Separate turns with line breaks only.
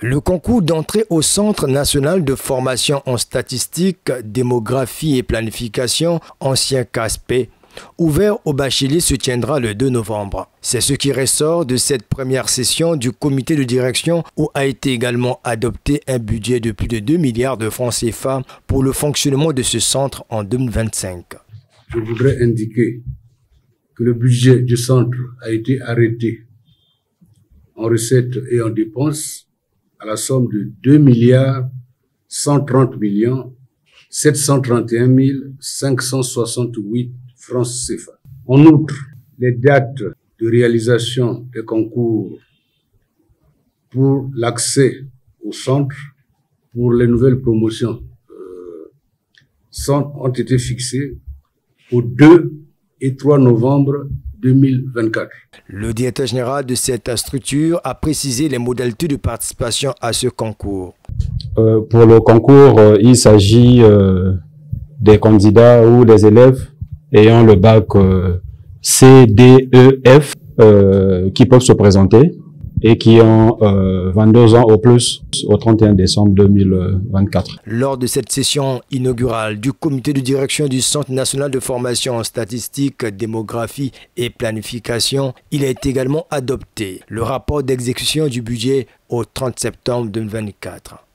Le concours d'entrée au Centre national de formation en statistique, démographie et planification, ancien CASP, ouvert aux bacheliers se tiendra le 2 novembre. C'est ce qui ressort de cette première session du comité de direction où a été également adopté un budget de plus de 2 milliards de francs CFA pour le fonctionnement de ce centre en 2025.
Je voudrais indiquer que le budget du centre a été arrêté en recettes et en dépenses à la somme de 2 milliards 130 millions 731 568 francs CFA. En outre, les dates de réalisation des concours pour l'accès au centre pour les nouvelles promotions euh, sont, ont été fixées au 2 et 3 novembre 2024.
Le directeur général de cette structure a précisé les modalités de participation à ce concours.
Euh, pour le concours, euh, il s'agit euh, des candidats ou des élèves ayant le bac euh, C, D, E, F qui peuvent se présenter et qui ont 22 ans au plus au 31 décembre 2024.
Lors de cette session inaugurale du comité de direction du Centre national de formation en statistique, démographie et planification, il a été également adopté le rapport d'exécution du budget au 30 septembre 2024.